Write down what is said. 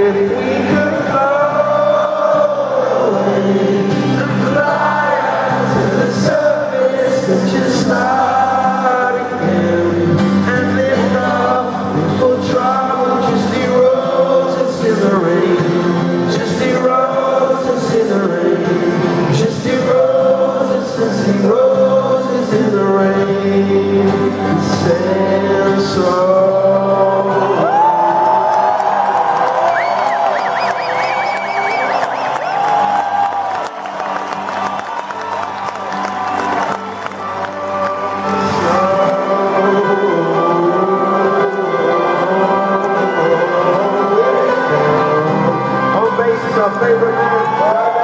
Us in the rain, just erodes Our favorite.